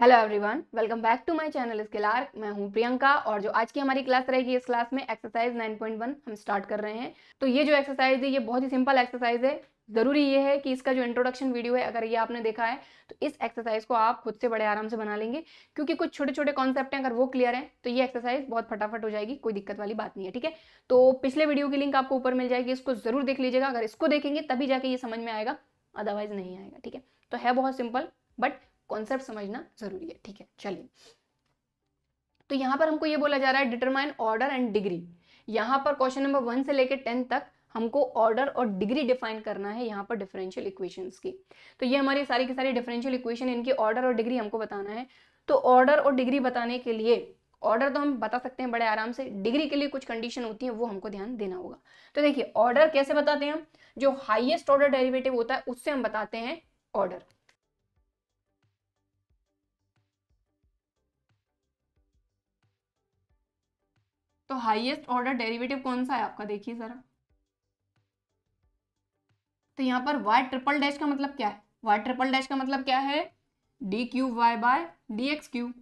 Hello everyone welcome back to my channel स्किलार मैं हूँ प्रियंका और जो आज की हमारी क्लास रहेगी, इस क्लास में एक्सरसाइज 9.1 हम स्टार्ट कर रहे हैं। तो ये जो एक्सरसाइज है, ये बहुत ही सिंपल एक्सरसाइज है। ज़रूरी ये है कि इसका जो इंट्रोडक्शन वीडियो है, अगर ये आपने देखा है तो इस एक्सरसाइज को आप खुद से बड़े आराम से बना लेंगे, क्योंकि कुछ छोटे छोटे कॉन्सेप्ट हैं, अगर वो क्लियर हैं तो ये एक्सरसाइज बहुत फटाफट हो जाएगी, कोई दिक्कत वाली बात नहीं है, ठीक है? तो पिछले वीडियो की लिंक आपको ऊपर मिल जाएगी, इसको ज़रूर देख लीजिएगा। अगर इसको देखेंगे, तभी जाके ये समझ में आएगा अदरवाइज़ नहीं आएगा, ठीक है? तो है बहुत सिंपल बट कॉन्सेप्ट समझना ज़रूरी है, ठीक है? चलिए। तो यहाँ पर हमको ये बोला जा रहा है डिटरमाइन ऑर्डर एंड डिग्री यहाँ पर क्वेश्चन नंबर वन से लेकर टेन तक हमको ऑर्डर और डिग्री डिफाइन करना है यहाँ पर डिफरेंशियल इक्वेशंस की। तो ये हमारी सारी की सारी डिफरेंशियल इक्वेशन इनकी ऑर्डर और डिग्री हमको बताना है। तो ऑर्डर और डिग्री बताने के लिए ऑर्डर तो हम बता सकते हैं बड़े आराम से डिग्री के लिए कुछ कंडीशन होती है, वो हमको ध्यान देना होगा। तो देखिए ऑर्डर कैसे बताते हैं हम? जो हाईएस्ट ऑर्डर डेरिवेटिव होता है, उससे हम बताते हैं ऑर्डर तो हाईएस्ट ऑर्डर डेरिवेटिव कौन सा है आपका? देखिए जरा। तो यहाँ पर वाई ट्रिपल डैश का मतलब क्या है? वाई ट्रिपल डैश का मतलब क्या है? D cube Y by D X cube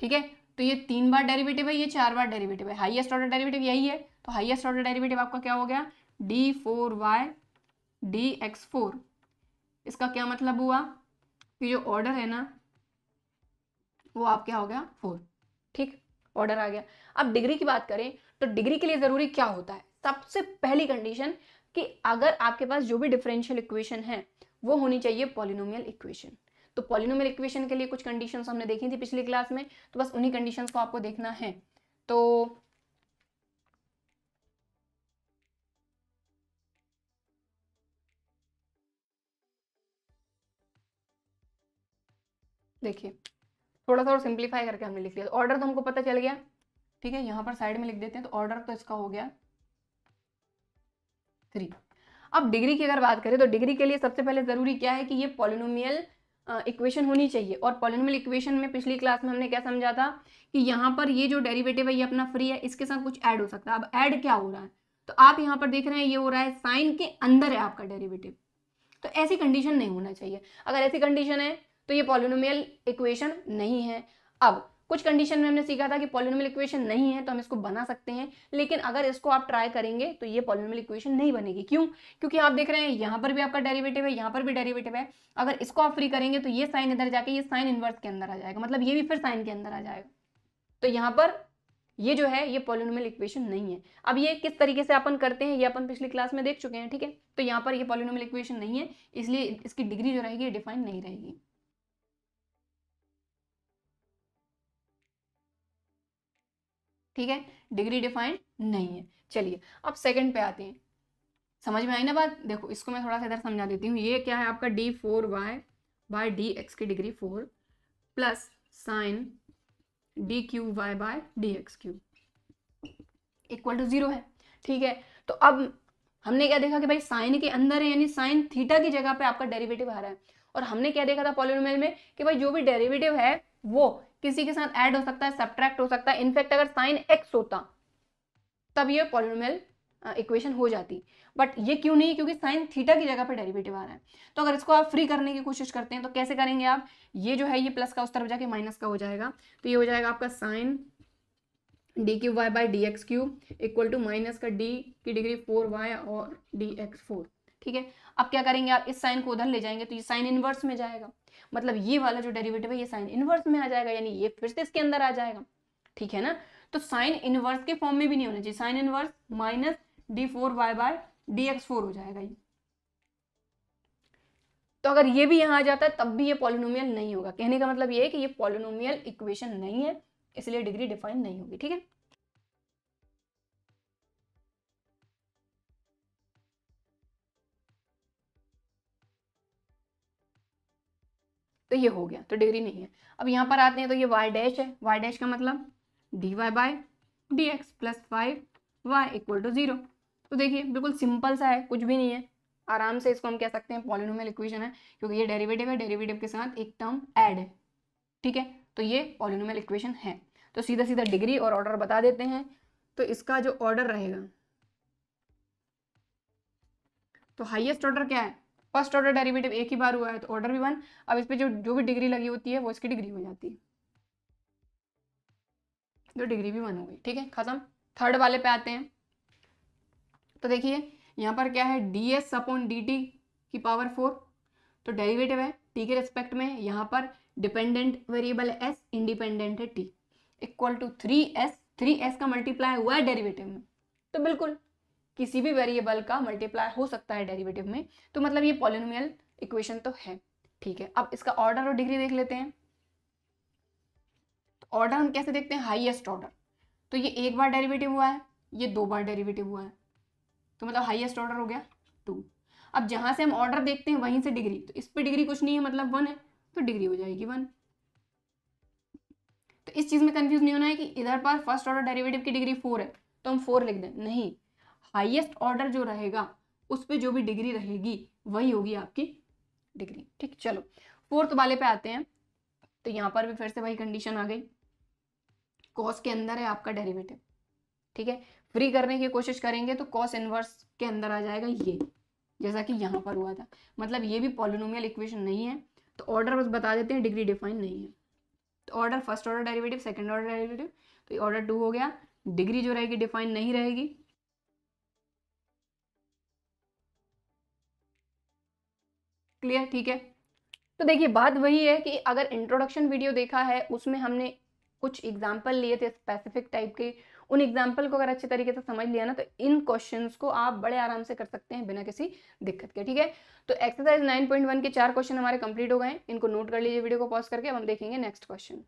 ठीक है? तो ये तीन बार डेरिवेटिव है, ये चार बार डेरिवेटिव है। हाईएस्ट ऑर्डर डेरिवेटिव यही है। तो हाईएस्ट ऑर्डर डेरिवेटिव आपका क्या हो गया? D four Y D X four इसका क्या मतलब हुआ? कि जो ऑर्डर है ना, वो आप क्या हो गया? फोर ठीक? ऑर्डर आ गया। अब डिग्री की बात करें तो डिग्री के लिए ज़रूरी क्या होता है? सबसे पहली कंडीशन कि अगर आपके पास जो भी डिफरेंशियल इक्वेशन है, वो होनी चाहिए पॉलिनोमियल इक्वेशन तो पॉलिनोमियल इक्वेशन के लिए कुछ कंडीशंस हमने देखी थी पिछली क्लास में तो बस उन्हीं कंडीशंस को आपको देखना है। तो देखिए थोड़ा सा और सिंप्लीफाई करके हमने लिख लिया। ऑर्डर तो हमको पता चल गया। ठीक है, यहाँ पर साइड में लिख देते हैं तो ऑर्डर तो इसका हो गया थ्री अब डिग्री की अगर बात करें तो डिग्री के लिए सबसे पहले ज़रूरी क्या है कि ये पॉलिनोमियल इक्वेशन होनी चाहिए। और पॉलिनोमियल इक्वेशन में पिछली क्लास में हमने क्या समझा था कि यहाँ पर ये जो डेरिवेटिव है, ये अपना फ्री है, इसके साथ कुछ ऐड हो सकता है। अब ऐड क्या हो रहा है? तो आप यहाँ पर देख रहे हैं, ये हो रहा है साइन के अंदर है आपका डेरिवेटिव तो ऐसी कंडीशन नहीं होना चाहिए। अगर ऐसी कंडीशन है तो ये पॉलिनोमियल इक्वेशन नहीं है। अब, कुछ कंडीशन में हमने सीखा था कि पॉलिनोमियल इक्वेशन नहीं है तो हम इसको बना सकते हैं। लेकिन अगर इसको आप ट्राई करेंगे तो ये पॉलिनोमियल इक्वेशन नहीं बनेगी। क्यों? क्योंकि आप देख रहे हैं, यहाँ पर भी आपका डेरिवेटिव है, यहाँ पर भी डेरिवेटिव है। अगर इसको आप फ्री करेंगे तो ये साइन इधर जाके, ये साइन इनवर्स के अंदर आ जाएगा। मतलब ये भी फिर साइन के अंदर आ जाएगा। तो यहाँ पर ये जो है, ये पॉलिनोमियल इक्वेशन नहीं है। अब ये किस तरीके से अपन करते हैं, ये अपन पिछली क्लास में देख चुके हैं, ठीक है? तो यहाँ पर ये पॉलिनोमियल इक्वेशन नहीं है, इसलिए इसकी डिग्री जो रहेगी डिफाइन नहीं रहेगी। ठीक है? डिग्री डिफाइंड नहीं है। चलिए, अब सेकंड पे आते हैं। समझ में आई ना बात? देखो, इसको मैं थोड़ा सा इधर समझा देती हूँ। ये क्या है आपका? D four Y by D X की degree four plus sine D cube Y by D X cube equal to zero है। ठीक है? तो अब हमने क्या देखा कि भाई साइन के अंदर है, यानी साइन थीटा की जगह पे आपका डेरिवेटिव आ रहा है। और हमने क्या देखा था पॉलिनोमियल में कि भाई जो भी डेरिवेटिव है, वो किसी के साथ ऐड हो सकता है सब्ट्रैक्ट हो सकता है इनफैक्ट अगर साइन एक्स होता, तब ये पॉलिनोमियल इक्वेशन हो जाती। बट ये क्यों नहीं? क्योंकि साइन थीटा की जगह पर डेरिवेटिव आ रहा है। तो अगर इसको आप फ्री करने की कोशिश करते हैं तो कैसे करेंगे आप? ये जो है, ये प्लस का उस तरफ़ जाके माइनस का हो जाएगा। तो ये हो जाएगा आपका sine D cube Y by D X cube equal to minus का डी की डिग्री फोर वाई और डी एक्स फोर ठीक है? अब क्या करेंगे आप? इस साइन को उधर ले जाएँगे तो ये साइन इनवर्स में जाएगा। मतलब ये वाला जो डेरिवेटिव है, ये साइन इनवर्स में आ जाएगा, यानी ये फिर से इसके अंदर आ जाएगा। ठीक है ना? तो साइन इनवर्स के फॉर्म में भी नहीं होना चाहिए। Sine inverse minus D four Y by D X four हो जाएगा ये। तो अगर ये भी यहाँ आ जाता है, तब भी ये पॉलिनोमियल नहीं होगा। कहने का मतलब ये है कि ये पॉलिनोमियल इक्वेशन नहीं है, इसलिए डिग्री डिफाइन नहीं होगी। ठीक है? तो ये हो गया तो डिग्री नहीं है। अब यहाँ पर आते हैं तो ये वाई डैश है। वाई डैश का मतलब D Y by D X plus five Y equal to zero तो देखिए, बिल्कुल सिंपल सा है, कुछ भी नहीं है। आराम से इसको हम कह सकते हैं पॉलिनोमियल इक्वेशन है, क्योंकि ये डेरिवेटिव है डेरिवेटिव के साथ एक टर्म ऐड है। ठीक है? तो ये पॉलिनोमियल इक्वेशन है। तो सीधा सीधा डिग्री और ऑर्डर बता देते हैं। तो इसका जो ऑर्डर रहेगा तो हाईएस्ट ऑर्डर क्या है? फ़र्स्ट ऑर्डर डेरिवेटिव एक ही बार हुआ है तो ऑर्डर भी वन। अब इस पर जो जो भी डिग्री लगी होती है, वो इसकी डिग्री हो जाती है। जो डिग्री भी वन हो गई, ठीक है, खत्म। थर्ड वाले पे आते हैं। तो देखिए, यहाँ पर क्या है D S upon D T की पावर फोर तो डेरिवेटिव है टी के रेस्पेक्ट में, यहाँ पर डिपेंडेंट वेरिएबल एस इंडिपेंडेंट है T equal to three S three S का मल्टीप्लाई हुआ है डेरिवेटिव में। तो बिल्कुल किसी भी वेरिएबल का मल्टीप्लाई हो सकता है डेरिवेटिव में तो मतलब ये पॉलिनोमियल इक्वेशन तो है, ठीक है? अब इसका ऑर्डर और डिग्री देख लेते हैं। तो ऑर्डर हम कैसे देखते हैं? हाईएस्ट ऑर्डर तो ये एक बार डेरिवेटिव हुआ है, ये दो बार डेरिवेटिव हुआ है। तो मतलब हाईएस्ट ऑर्डर हो गया टू अब जहाँ से हम ऑर्डर देखते हैं, वहीं से डिग्री तो इस पर डिग्री कुछ नहीं है मतलब वन है तो डिग्री हो जाएगी वन तो इस चीज़ में कंफ्यूज नहीं होना है कि इधर पर फ़र्स्ट ऑर्डर डेरिवेटिव की डिग्री फोर है तो हम फोर लिख दें। नहीं हाईएस्ट ऑर्डर जो रहेगा, उस पर जो भी डिग्री रहेगी, वही होगी आपकी डिग्री ठीक, चलो। फोर्थ वाले पे आते हैं। तो यहाँ पर भी फिर से वही कंडीशन आ गई। कॉस के अंदर है आपका डेरिवेटिव ठीक है? फ्री करने की कोशिश करेंगे तो कॉस इनवर्स के अंदर आ जाएगा ये। जैसा कि यहाँ पर हुआ था। मतलब ये भी पॉलिनोमियल इक्वेशन नहीं है। तो ऑर्डर बस बता देते हैं डिग्री डिफाइन नहीं है। तो order first order derivative second order derivative तो ये ऑर्डर टू हो गया। डिग्री जो रहेगी डिफाइन नहीं रहेगी। क्लियर ठीक है? तो देखिए, बात वही है कि अगर इंट्रोडक्शन वीडियो देखा है, उसमें हमने कुछ एग्ज़ाम्पल लिए थे स्पेसिफिक टाइप के। उन एग्ज़ाम्पल को अगर अच्छे तरीके से समझ लिया ना तो इन क्वेश्चंस को आप बड़े आराम से कर सकते हैं बिना किसी दिक्कत के, ठीक है? तो एक्सरसाइज 9.1 के चार क्वेश्चन हमारे कंप्लीट हो गए इनको नोट कर लीजिए वीडियो को पॉज करके, अब हम देखेंगे नेक्स्ट क्वेश्चन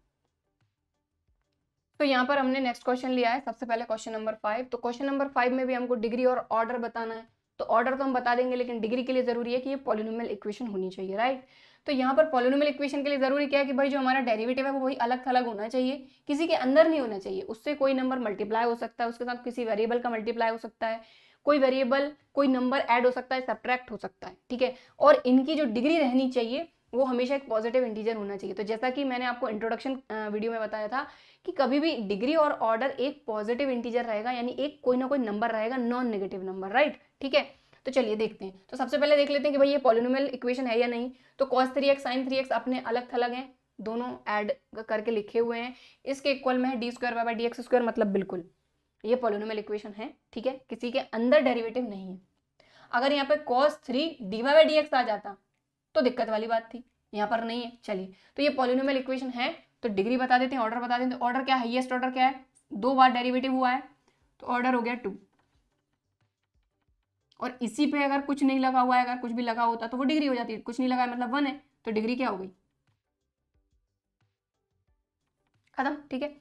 तो यहाँ पर हमने नेक्स्ट क्वेश्चन लिया है। सबसे पहले क्वेश्चन नंबर फाइव तो क्वेश्चन नंबर फाइव में भी हमको डिग्री और ऑर्डर बताना है। तो ऑर्डर तो हम बता देंगे, लेकिन डिग्री के लिए ज़रूरी है कि ये पॉलिनोमियल इक्वेशन होनी चाहिए राइट तो यहाँ पर पॉलिनोमियल इक्वेशन के लिए ज़रूरी क्या है कि भाई जो हमारा डेरिवेटिव है, वो वही अलग थलग होना चाहिए, किसी के अंदर नहीं होना चाहिए, उससे कोई नंबर मल्टीप्लाई हो सकता है, उसके साथ किसी वेरिएबल का मल्टीप्लाई हो सकता है, कोई वेरिएबल कोई नंबर ऐड हो सकता है सब्ट्रैक्ट हो सकता है, ठीक है? और इनकी जो डिग्री रहनी चाहिए, वो हमेशा एक पॉजिटिव इंटीजर होना चाहिए। तो जैसा कि मैंने आपको इंट्रोडक्शन वीडियो में बताया था कि कभी भी डिग्री और ऑर्डर एक पॉजिटिव इंटीजर रहेगा, यानी एक कोई ना कोई नंबर रहेगा नॉन नेगेटिव नंबर राइट ठीक है? तो चलिए देखते हैं। तो सबसे पहले देख लेते हैं कि भाई ये पॉलिनोमियल इक्वेशन है या नहीं। तो cos three X sine three X अपने अलग थलग हैं। दोनों ऐड करके लिखे हुए हैं। इसके इक्वल में है d square by d x square मतलब बिल्कुल ये पॉलिनोमियल इक्वेशन है, ठीक है? किसी के अंदर डेरिवेटिव नहीं है। अगर यहाँ पे cos three d y by d x आ जाता तो दिक्कत वाली बात थी। यहाँ पर नहीं है। चलिए। तो ये पॉलिनोमियल इक्वेशन है। तो डिग्री बता देते हैं ऑर्डर बता देते हैं ऑर्डर क्या हाइएस्ट ऑर्डर क्या है? दो बार डेरिवेटिव हुआ है तो ऑर्डर हो गया टू और इसी पे अगर कुछ नहीं लगा हुआ है, अगर कुछ भी लगा होता तो वो डिग्री हो जाती है। कुछ नहीं लगा है मतलब वन है तो डिग्री क्या हो गई? खत्म, ठीक है?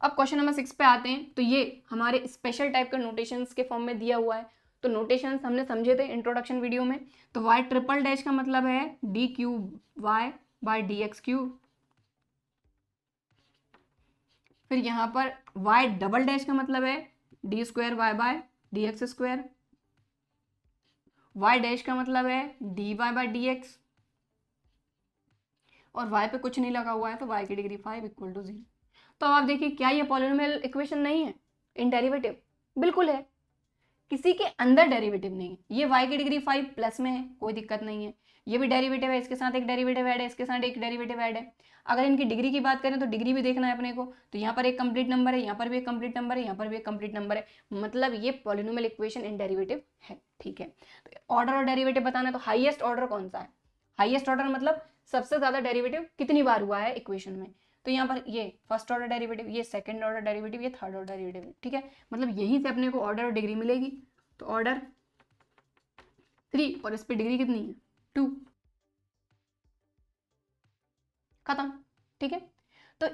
अब क्वेश्चन नंबर सिक्स पे आते हैं तो ये हमारे स्पेशल टाइप के नोटेशंस के फॉर्म में दिया हुआ है। तो नोटेशन हमने समझे थे इंट्रोडक्शन वीडियो में तो वाई ट्रिपल डैश का मतलब है d cube y by d x cube फिर यहाँ पर वाई डबल डैश का मतलब है d square y by d x square y dash का मतलब है d y by d x और वाई पे कुछ नहीं लगा हुआ है तो वाई की degree five equal to zero तो आप देखिए, क्या ये पॉलिनोमियल इक्वेशन नहीं है? इन डेरिवेटिव बिल्कुल है। किसी के अंदर डेरिवेटिव नहीं है। ये वाई की डिग्री फाइव प्लस में है, कोई दिक्कत नहीं है। ये भी डेरिवेटिव है, इसके साथ एक डेरिवेटिव ऐड है, इसके साथ एक डेरिवेटिव ऐड है। अगर इनकी डिग्री की बात करें तो डिग्री भी देखना है अपने को। तो यहाँ पर एक कंप्लीट नंबर है, यहाँ पर भी एक कंप्लीट नंबर है, यहाँ पर भी एक कंप्लीट नंबर है। मतलब ये पॉलिनोमियल इक्वेशन इन डेरिवेटिव है, ठीक है? तो ऑर्डर और डेरिवेटिव बताना है तो हाइएस्ट ऑर्डर कौन सा है? हाइएस्ट ऑर्डर मतलब सबसे ज़्यादा डेरिवेटिव कितनी बार हुआ है इक्वेशन में? तो यहाँ पर ये फ़र्स्ट ऑर्डर डेरिवेटिव ये सेकंड ऑर्डर डेरिवेटिव ये थर्ड ऑर्डर डेरिवेटिव ठीक है? मतलब यहीं से अपने को ऑर्डर डिग्री मिलेगी। तो ऑर्डर थ्री और इस पर डिग्री कितनी है? टू खत्म, ठीक है? तो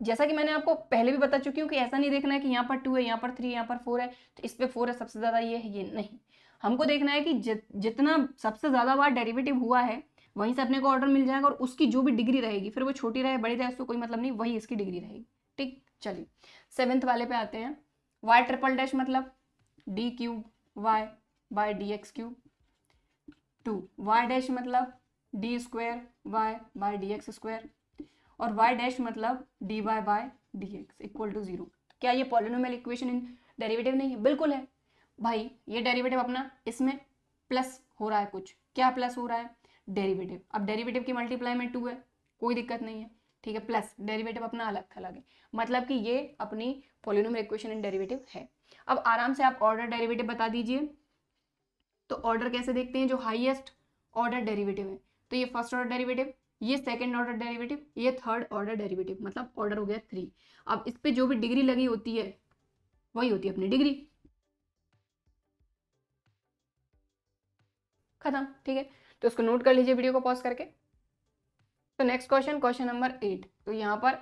जैसा कि मैंने आपको पहले भी बता चुकी हूँ कि ऐसा नहीं देखना है कि यहाँ पर टू है, यहाँ पर थ्री यहाँ पर फोर है तो इस पर फोर है, सबसे ज़्यादा ये है, ये नहीं। हमको देखना है कि जितना सबसे ज़्यादा बार डेरिवेटिव हुआ है वहीं से अपने को ऑर्डर मिल जाएगा और उसकी जो भी डिग्री रहेगी, फिर वो छोटी रहे, बड़ी रहे, उसको कोई मतलब नहीं, वही इसकी डिग्री रहेगी। ठीक, चलिए। सेवेंथ वाले पे आते हैं। वाई ट्रिपल डैश मतलब d cube y by d x cube two y dash मतलब d square y by d x square और वाई डैश मतलब d y by d x equal to zero क्या ये पॉलिनोमियल इक्वेशन इन डेरिवेटिव नहीं है? बिल्कुल है। भाई, ये डेरिवेटिव अपना इसमें प्लस हो रहा है कुछ। क्या प्लस हो रहा है? डेरिवेटिव। अब डेरिवेटिव की मल्टीप्लाई में टू है, कोई दिक्कत नहीं है, ठीक है? प्लस डेरिवेटिव अपना अलग थलग है मतलब कि ये अपनी पोलिनोमियल इक्वेशन इन डेरिवेटिव है। अब आराम से आप ऑर्डर डेरिवेटिव बता दीजिए। तो ऑर्डर कैसे देखते हैं? जो हाईएस्ट ऑर्डर डेरिवेटिव है। तो ये फ़र्स्ट ऑर्डर डेरिवेटिव ये सेकंड ऑर्डर डेरिवेटिव ये थर्ड ऑर्डर डेरिवेटिव मतलब ऑर्डर हो गया थ्री अब इस पर जो भी डिग्री लगी होती है, वही होती है अपनी डिग्री खत्म, ठीक है? तो इसको नोट कर लीजिए वीडियो को पॉज करके। तो next question question number eight तो यहाँ पर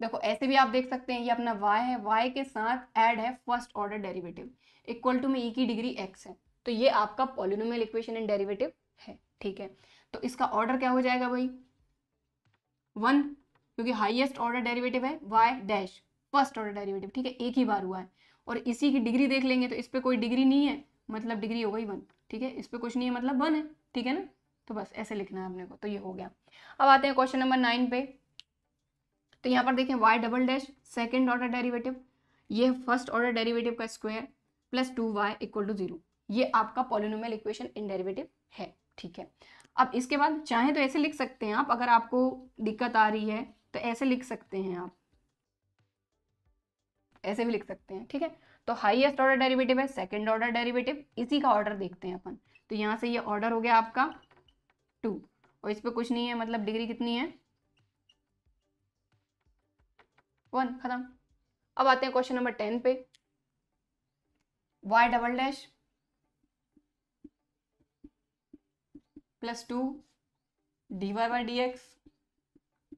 देखो, ऐसे भी आप देख सकते हैं, ये अपना y है। y के साथ एड है first order derivative equal to में e की डिग्री x है। तो ये आपका पॉलिनोमियल इक्वेशन एंड डेरिवेटिव है, ठीक है? तो इसका ऑर्डर क्या हो जाएगा भाई? वन क्योंकि हाईएस्ट ऑर्डर डेरिवेटिव है, y dash first order derivative ठीक है? एक ही बार हुआ है। और इसी की डिग्री देख लेंगे तो इस पर कोई डिग्री नहीं है मतलब डिग्री हो गई वन ठीक है? इस पर कुछ नहीं है मतलब वन है। ठीक है ना? तो बस ऐसे लिखना है अपने को तो ये हो गया। अब आते हैं क्वेश्चन नंबर नाइन पे। तो यहाँ पर देखें y double dash second order derivative ये फ़र्स्ट ऑर्डर डेरिवेटिव का square plus two y equal to zero ये आपका पॉलिनोमियल इक्वेशन इन डेरिवेटिव है, ठीक है? अब इसके बाद चाहे तो ऐसे लिख सकते हैं आप, अगर आपको दिक्कत आ रही है तो ऐसे लिख सकते हैं आप। ऐसे भी लिख सकते हैं, ठीक है? तो हाईएस्ट ऑर्डर डेरिवेटिव है सेकंड ऑर्डर डेरिवेटिव इसी का ऑर्डर देखते हैं अपन। तो यहाँ से ये ऑर्डर हो गया आपका टू और इस पर कुछ नहीं है मतलब डिग्री कितनी है? वन खत्म. अब आते हैं क्वेश्चन नंबर टेन पे. Y double dash plus two d y by d x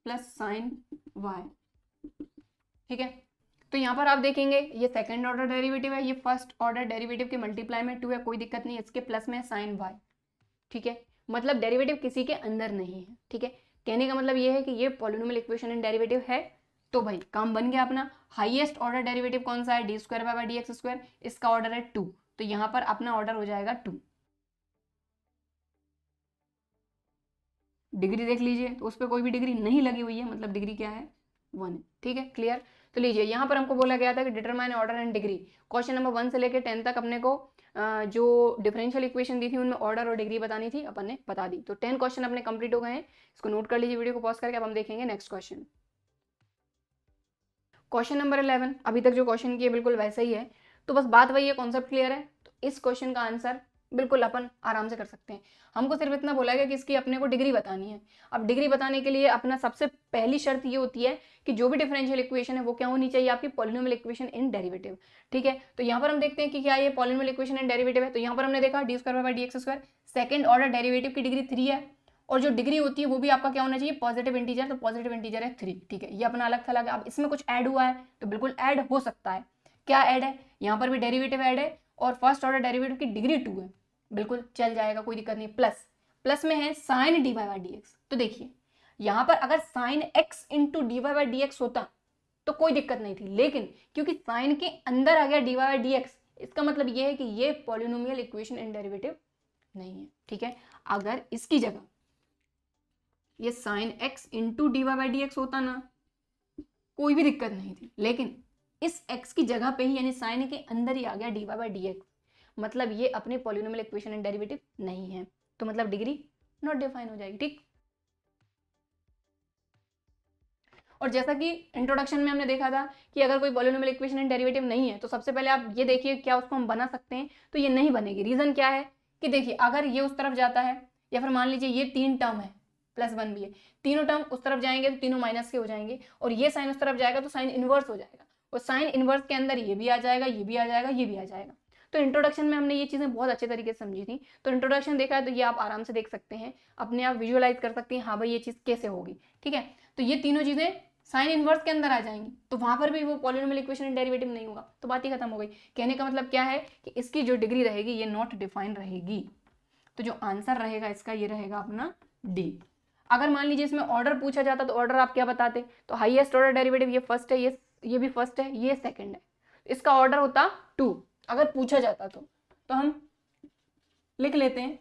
plus sine y ठीक है? तो यहाँ पर आप देखेंगे, ये सेकंड ऑर्डर डेरिवेटिव है, ये फ़र्स्ट ऑर्डर डेरिवेटिव के मल्टीप्लाई में टू है, कोई दिक्कत नहीं, इसके प्लस में साइन वाई ठीक है? मतलब डेरिवेटिव किसी के अंदर नहीं है, ठीक है? कहने का मतलब ये है कि ये पॉलिनोमियल इक्वेशन एंड डेरिवेटिव है तो भाई काम बन गया अपना। हाईएस्ट ऑर्डर डेरिवेटिव कौन सा है? D square by d x square इसका ऑर्डर है टू तो यहाँ पर अपना ऑर्डर हो जाएगा टू डिग्री देख लीजिए तो उस पर कोई भी डिग्री नहीं लगी हुई है मतलब डिग्री क्या है? वन ठीक है? क्लियर तो लीजिए, यहाँ पर हमको बोला गया था कि determine order and degree question number one से लेकर टेन तक अपने को जो डिफरेंशियल इक्वेशन दी थी उनमें ऑर्डर और डिग्री बतानी थी, अपन ने बता दी। तो टेन क्वेश्चन अपने कंप्लीट हो गए हैं। इसको नोट कर लीजिए वीडियो को पॉज करके, अब हम देखेंगे next question question number eleven अभी तक जो क्वेश्चन किए, बिल्कुल वैसे ही है। तो बस बात वही है कॉन्सेप्ट क्लियर है। तो इस क्वेश्चन का आंसर बिल्कुल अपन आराम से कर सकते हैं। हमको सिर्फ़ इतना बोला गया कि इसकी अपने को डिग्री बतानी है। अब डिग्री बताने के लिए अपना सबसे पहली शर्त ये होती है कि जो भी डिफरेंशियल इक्वेशन है, वो क्या होनी चाहिए आपकी? पॉलिनोमियल इक्वेशन इन डेरिवेटिव ठीक है? तो यहाँ पर हम देखते हैं कि क्या ये पॉलिनोमियल इक्वेशन इन डेरिवेटिव है। तो यहाँ पर हमने देखा d square by d x square second order derivative की डिग्री थ्री है। और जो डिग्री होती है, वो भी आपका क्या होना चाहिए? पॉजिटिव इंटीजर तो पॉजिटिव इंटीजर है थ्री ठीक है? ये अपना अलग था अलग अब इसमें कुछ ऐड हुआ है तो बिल्कुल ऐड हो सकता है। क्या ऐड है? यहाँ पर भी डेरिवेटिव ऐड है। और फ़र्स्ट ऑर्डर डेरिवेटिव की डिग्री टू है। बिल्कुल, चल जाएगा, कोई दिक्कत नहीं। प्लस प्लस में है sine d y by d x तो देखिए, यहाँ पर अगर sine x into d y by d x होता तो कोई दिक्कत नहीं थी। लेकिन, क्योंकि साइन के अंदर आ गया d y by d x इसका मतलब ये है कि ये पॉलिनोमियल इक्वेशन एंड डेरिवेटिव नहीं है, ठीक है? अगर इसकी जगह ये sine x into d y by d x होता ना, कोई भी दिक्कत नहीं थी। लेकिन इस एक्स की जगह पे ही यानी साइन के अंदर ही आ गया डी वाई डी एक्स मतलब ये अपने पॉलिनोमियल इक्वेशन एंड डेरिवेटिव नहीं है। तो मतलब डिग्री नॉट डिफाइन हो जाएगी, ठीक? और जैसा कि इंट्रोडक्शन में हमने देखा था कि अगर कोई पॉलिनोमियल इक्वेशन एंड डेरिवेटिव नहीं है तो सबसे पहले आप ये देखिए क्या उसको हम बना सकते हैं। तो ये नहीं बनेगी। रीजन क्या है कि देखिए, अगर ये उस तरफ़ जाता है, या फिर मान लीजिए ये तीन टर्म है प्लस वन भी है, तीनों टर्म उस तरफ़ जाएँगे तो तीनों माइनस के हो जाएँगे, और ये साइन उस तरफ़ जाएगा तो साइन इनवर्स हो जाएगा। और साइन इनवर्स के अंदर ये भी आ जाएगा, ये भी आ जाएगा, ये भी आ जाएगा। तो इंट्रोडक्शन में हमने ये चीज़ें बहुत अच्छे तरीके से समझी थी। तो इंट्रोडक्शन देखा है तो ये आप आराम से देख सकते हैं। अपने आप विजुअलाइज कर सकते हैं हाँ भाई ये चीज़ कैसे होगी, ठीक है? तो ये तीनों चीज़ें साइन इनवर्स के अंदर आ जाएँगी। तो वहाँ पर भी वो पॉलिनोमियल इक्वेशन डेरिवेटिव नहीं होगा तो बात ही खत्म हो गई। कहने का मतलब क्या है कि इसकी जो डिग्री रहेगी, ये नॉट डिफाइन रहेगी। तो जो आंसर रहेगा इसका, ये रहेगा अपना डी अगर मान लीजिए इसमें ऑर्डर पूछा जाता तो ऑर्डर आप क्या बताते? तो हाईएस्ट ऑर्डर डेरिवेटिव ये फ़र्स्ट है, ये ये भी फ़र्स्ट है, ये सेकंड है। इसका ऑर्डर होता टू अगर पूछा जाता तो तो हम लिख लेते हैं।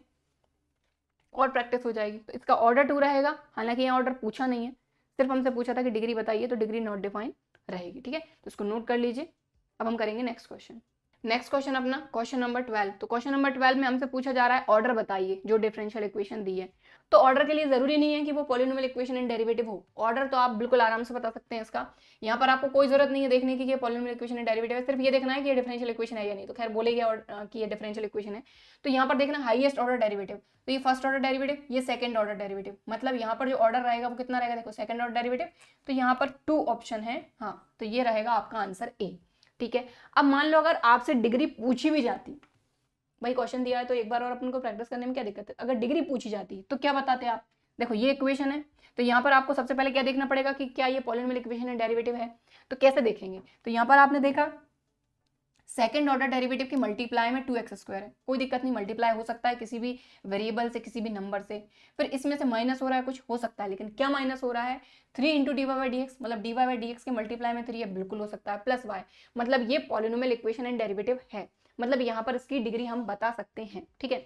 और प्रैक्टिस हो जाएगी। तो इसका ऑर्डर टू रहेगा। हालाँकि ये ऑर्डर पूछा नहीं है। सिर्फ़ हमसे पूछा था कि डिग्री बताइए तो डिग्री नॉट डिफाइन रहेगी, ठीक है? तो इसको नोट कर लीजिए। अब हम करेंगे नेक्स्ट क्वेश्चन नेक्स्ट क्वेश्चन अपना क्वेश्चन नंबर ट्वेल्व तो क्वेश्चन नंबर ट्वेल्व में हमसे पूछा जा रहा है ऑर्डर बताइए, जो डिफरेंशियल इक्वेशन दी है। तो ऑर्डर के लिए ज़रूरी नहीं है कि वो पॉलिनोमियल इक्वेशन एंड डेरिवेटिव हो। ऑर्डर तो आप बिल्कुल आराम से बता सकते हैं इसका। यहाँ पर आपको कोई ज़रूरत नहीं है देखने की ये पॉलिनोमियल इक्वेशन एंड डेरिवेटिव है। सिर्फ़ ये देखना है कि डिफरेंशियल इक्वेशन है या नहीं। तो खैर बोलेगा कि ये डिफरेंशियल इक्वेशन है। तो यहाँ पर देखना हाईएस्ट ऑर्डर डेरिवेटिव तो ये फ़र्स्ट ऑर्डर डेरिवेटिव ये सेकंड ऑर्डर डेरिवेटिव मतलब यहाँ पर जो ऑर्डर रहेगा वो कितना रहेगा? देखो सेकंड ऑर्डर डेरिवेटिव तो यहाँ पर टू ऑप्शन है। हाँ तो ये रहेगा आपका आंसर ए ठीक है? अब मान लो अगर आपसे डिग्री पूछी भी जाती, भाई क्वेश्चन दिया है तो एक बार और अपन को प्रैक्टिस करने में क्या दिक्कत है? अगर डिग्री पूछी जाती तो क्या बताते आप? देखो, ये इक्वेशन है तो यहाँ पर आपको सबसे पहले क्या देखना पड़ेगा कि क्या ये पॉलिनोमियल इक्वेशन है डेरिवेटिव है? तो कैसे देखेंगे? तो यहाँ पर आपने देखा सेकेंड ऑर्डर डेरिवेटिव की मल्टीप्लाई में टू एक्स स्क्वायर है। कोई दिक्कत नहीं मल्टीप्लाई हो सकता है किसी भी वेरिएबल से, किसी भी नंबर से। फिर इसमें से माइनस हो रहा है कुछ, हो सकता है, लेकिन क्या माइनस हो रहा है? Three into d y d x मतलब डी वाई डी एक्स के मल्टीप्लाई में थ्री है, बिल्कुल हो सकता है प्लस वाई मतलब ये पॉलिनोमियल इक्वेशन एंड डेरिवेटिव है। मतलब यहाँ पर इसकी डिग्री हम बता सकते हैं, ठीक है?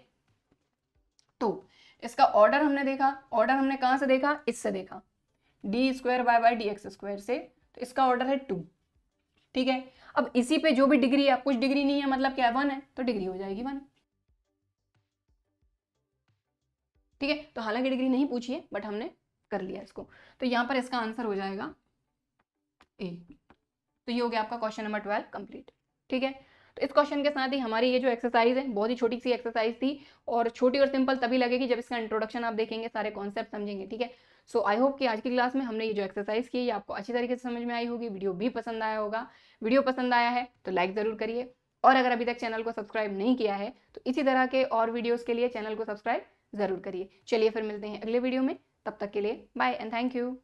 तो इसका ऑर्डर हमने देखा। ऑर्डर हमने कहाँ से देखा? इससे देखा। D square by by d x square से। तो इसका ऑर्डर है टू ठीक है? अब इसी पे जो भी डिग्री है कुछ डिग्री नहीं है मतलब क्या वन है? तो डिग्री हो जाएगी वन ठीक है? तो हालाँकि डिग्री नहीं पूछी है बट हमने कर लिया इसको। तो यहाँ पर इसका आंसर हो जाएगा ए तो ये हो गया आपका क्वेश्चन नंबर ट्वेल्व कंप्लीट ठीक है? तो इस क्वेश्चन के साथ ही हमारी ये जो एक्सरसाइज है, बहुत ही छोटी सी एक्सरसाइज थी, और छोटी और सिंपल तभी लगेगी जब इसका इंट्रोडक्शन आप देखेंगे, सारे कॉन्सेप्ट समझेंगे, ठीक है? सो आई होप कि आज की क्लास में हमने ये जो एक्सरसाइज की है, ये आपको अच्छी तरीके से समझ में आई होगी वीडियो भी पसंद आया होगा। वीडियो पसंद आया है तो लाइक ज़रूर करिए। और अगर अभी तक चैनल को सब्सक्राइब नहीं किया है तो इसी तरह के और वीडियोज़ के लिए चैनल को सब्सक्राइब ज़रूर करिए। चलिए फिर मिलते हैं अगले वीडियो में, तब तक के लिए बाय एंड थैंक यू